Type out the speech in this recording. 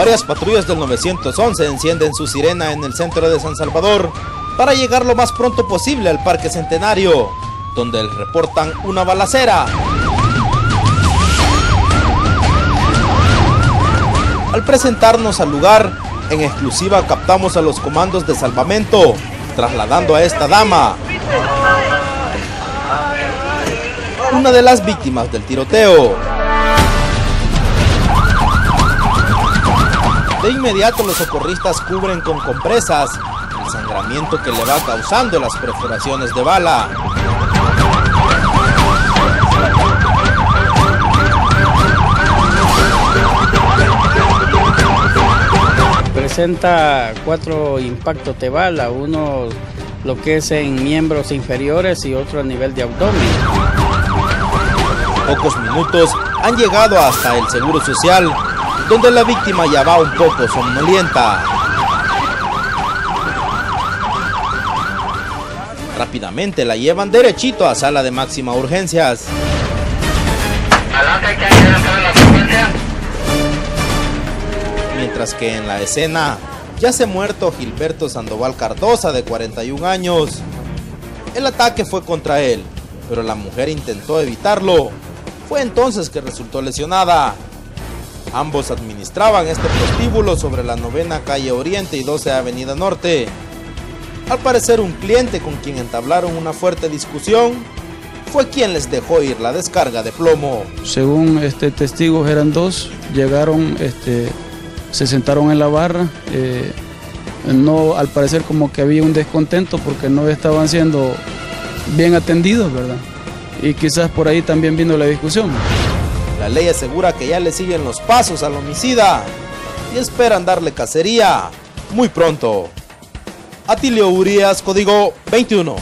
Varias patrullas del 911 encienden su sirena en el centro de San Salvador para llegar lo más pronto posible al Parque Centenario, donde reportan una balacera. Al presentarnos al lugar, en exclusiva captamos a los comandos de salvamento, trasladando a esta dama, una de las víctimas del tiroteo. De inmediato los socorristas cubren con compresas el sangramiento que le va causando las perforaciones de bala. Presenta cuatro impactos de bala, uno lo que es en miembros inferiores y otro a nivel de abdomen. Pocos minutos han llegado hasta el Seguro Social, donde la víctima ya va un poco somnolienta. Rápidamente la llevan derechito a sala de máxima urgencias. Mientras que en la escena ya se muerto Gilberto Sandoval Cardosa de 41 años. El ataque fue contra él, pero la mujer intentó evitarlo. Fue entonces que resultó lesionada. Ambos administraban este prostíbulo sobre la novena calle Oriente y 12 Avenida Norte. Al parecer un cliente con quien entablaron una fuerte discusión fue quien les dejó ir la descarga de plomo. Según este testigos eran dos, llegaron, este, se sentaron en la barra. Eh, no, al parecer como que había un descontento porque no estaban siendo bien atendidos, ¿verdad? Y quizás por ahí también vino la discusión. La ley asegura que ya le siguen los pasos al homicida y esperan darle cacería muy pronto. Atilio Urias, código 21.